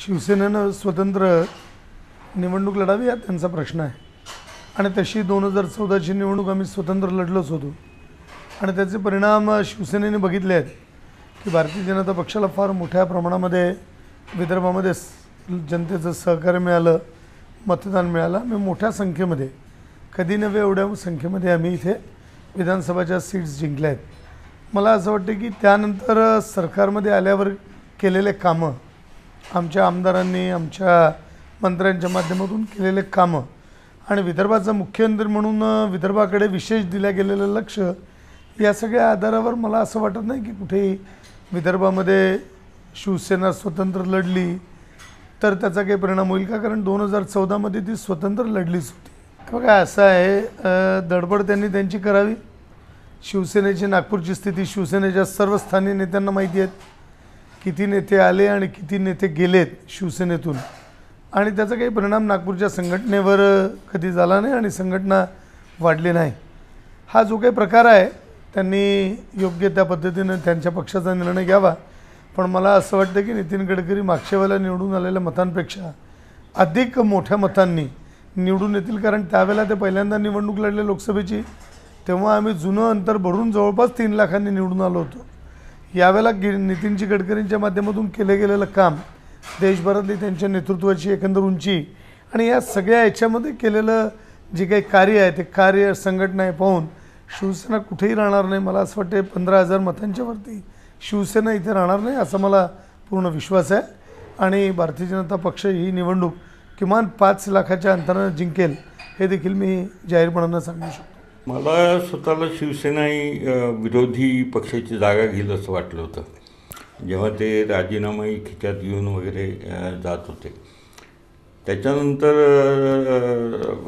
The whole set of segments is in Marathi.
शिवसेनेनं स्वतंत्र निवडणूक लढावी हा त्यांचा प्रश्न आहे. आणि तशी दोन हजार चौदाची निवडणूक आम्ही स्वतंत्र लढलोच होतो. आणि त्याचे परिणाम शिवसेनेने बघितले आहेत की भारतीय जनता पक्षाला फार मोठ्या प्रमाणामध्ये विदर्भामध्ये जनतेचं सहकार्य मिळालं मतदान मिळालं. आम्ही मोठ्या संख्येमध्ये कधी नव्हे एवढ्या संख्येमध्ये आम्ही इथे विधानसभाच्या सीट्स जिंकल्या आहेत. मला असं वाटतं की त्यानंतर सरकारमध्ये आल्यावर केलेले कामं आमच्या आमदारांनी आमच्या मंत्र्यांच्या माध्यमातून केलेले कामं. आणि विदर्भाचा मुख्यमंत्री म्हणून विदर्भाकडे विशेष दिल्या गेलेलं लक्ष या सगळ्या आधारावर मला असं वाटत नाही की कुठेही विदर्भामध्ये शिवसेना स्वतंत्र लढली तर त्याचा काही परिणाम होईल का? कारण दोन हजार चौदामध्ये ती स्वतंत्र लढलीच होती. बघा असं आहे धडपड त्यांनी त्यांची करावी. शिवसेनेची नागपूरची स्थिती शिवसेनेच्या सर्व स्थानिक नेत्यांना माहिती आहेत किती नेते आले आणि किती नेते गेलेत शिवसेनेतून. आणि त्याचा काही परिणाम नागपूरच्या संघटनेवर कधी झाला नाही आणि संघटना वाढली नाही. हा जो काही प्रकार आहे त्यांनी योग्य त्या पद्धतीनं त्यांच्या पक्षाचा निर्णय घ्यावा. पण मला असं वाटतं की नितीन गडकरी मागच्या वेळेला निवडून आलेल्या मतांपेक्षा अधिक मोठ्या मतांनी निवडून येतील. कारण त्यावेळेला ते पहिल्यांदा निवडणूक लढले लोकसभेची तेव्हा आम्ही जुनं अंतर भरून जवळपास तीन लाखांनी निवडून आलो होतो. यावेळेला गि नितीनजी गडकरींच्या माध्यमातून केलं गेलेलं काम देशभरातली त्यांच्या नेतृत्वाची एकंदर उंची आणि या सगळ्या याच्यामध्ये केलेलं जे काही कार्य आहे ते कार्य संघटना आहे पाहून शिवसेना कुठेही राहणार नाही. मला असं वाटते पंधरा हजार मतांच्यावरती शिवसेना इथे राहणार नाही असा मला पूर्ण विश्वास आहे. आणि भारतीय जनता पक्ष ही निवडणूक किमान पाच लाखाच्या अंतरानं जिंकेल हे देखील मी जाहीरपणानं सांगू शकतो. मला स्वतःला शिवसेना ही विरोधी पक्षाची जागा घेईल असं वाटलं होतं. जेव्हा ते राजीनामाही खिच्यात घेऊन वगैरे जात होते. त्याच्यानंतर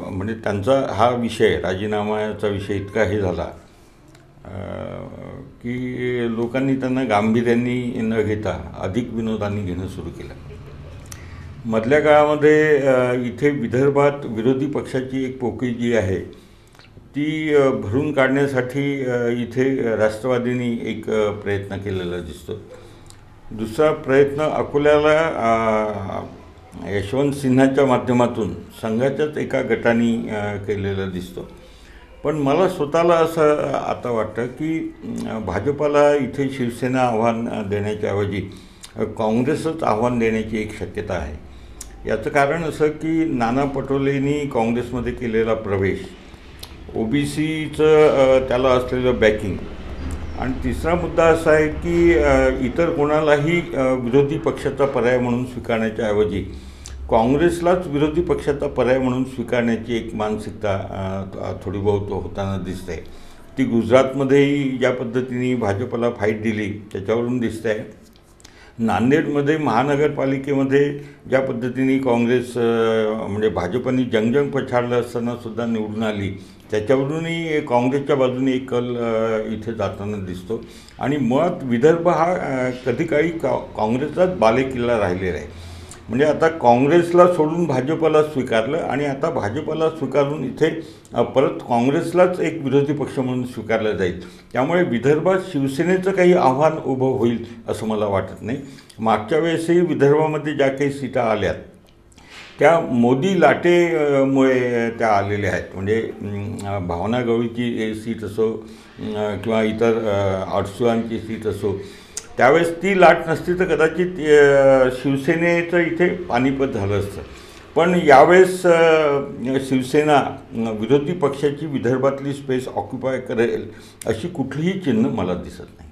म्हणजे त्यांचा हा विषय राजीनाम्याचा विषय इतका हे झाला की लोकांनी त्यांना गांभीर्याने न घेता अधिक विनोदांनी घेणं सुरू केलं. मधल्या काळामध्ये इथे विदर्भात विरोधी पक्षाची एक पोकळी जी आहे ती भरून काढण्यासाठी इथे राष्ट्रवादीनी एक प्रयत्न केलेला दिसतो. दुसरा प्रयत्न अकोल्याला यशवंत सिन्हाच्या माध्यमातून संघाच्याच एका गटाने केलेला दिसतो. पण मला स्वतःला असं आता वाटतं की भाजपाला इथे शिवसेना आव्हान देण्याच्या ऐवजी काँग्रेसच आव्हान देण्याची एक शक्यता आहे. याचं कारण असं की नाना पटोलेंनी काँग्रेसमध्ये केलेला प्रवेश ओ बी सीचं त्याला असलेलं बॅकिंग. आणि तिसरा मुद्दा असा आहे की इतर कोणालाही विरोधी पक्षाचा पर्याय म्हणून स्वीकारण्याच्या ऐवजी काँग्रेसलाच विरोधी पक्षाचा पर्याय म्हणून स्वीकारण्याची एक मानसिकता थोडी बहुत होताना दिसते. ती गुजरातमध्येही ज्या पद्धतीने भाजपला फाईट दिली त्याच्यावरून दिसते. आहे नांदेडमध्ये महानगरपालिकेमध्ये ज्या पद्धतीने काँग्रेस म्हणजे भाजपने जंगजंग पछाडलं असताना सुद्धा निवडून आली त्याच्यावरूनही काँग्रेसच्या बाजूने एक कल इथे जाताना दिसतो. आणि मुळात विदर्भ हा कधी काळी का काँग्रेसचाच बालेकिल्ला राहिलेला आहे. म्हणजे आता काँग्रेसला सोडून भाजपला स्वीकारलं आणि आता भाजपला स्वीकारून इथे परत काँग्रेसलाच एक विरोधी पक्ष म्हणून स्वीकारलं जाईल. त्यामुळे विदर्भात शिवसेनेचं काही आव्हान उभं होईल असं मला वाटत नाही. मागच्या वेळेसही विदर्भामध्ये ज्या काही सीटा आल्यात त्या मोदी लाटेमुळे त्या आलेल्या आहेत. म्हणजे भावना गवळीची सीट असो किंवा इतर आडसुळांची सीट असो त्यावेळेस ती लाट नसती तर कदाचित शिवसेनेचं इथे पानिपत झालं असतं. पण यावेळेस शिवसेना विरोधी पक्षाची विदर्भातली स्पेस ऑक्युपाय करेल अशी कुठलीही चिन्ह मला दिसत नाही.